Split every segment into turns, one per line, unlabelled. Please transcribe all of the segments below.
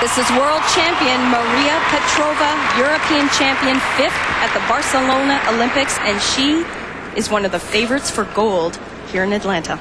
This is world champion Maria Petrova, European champion, fifth at the Barcelona Olympics, and she is one of the favorites for gold here in Atlanta.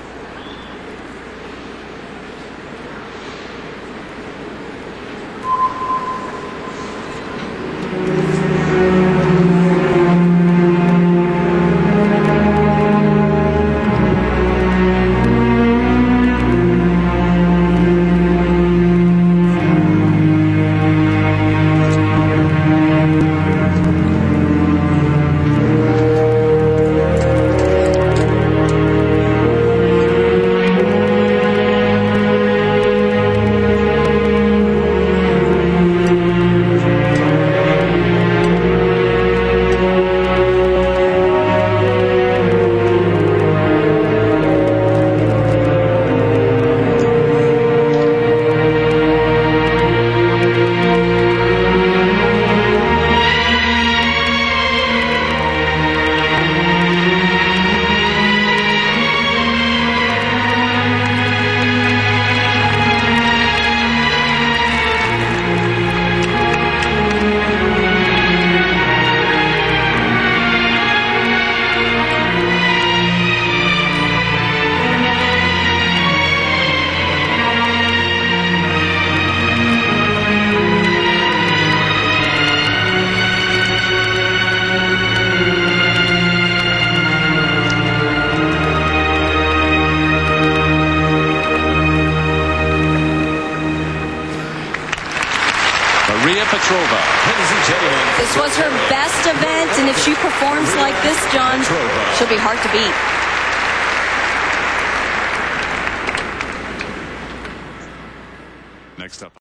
Maria Petrova.
Ladies and gentlemen.
This was her best event, and if she performs like this, John, she'll be hard to beat.
Next up.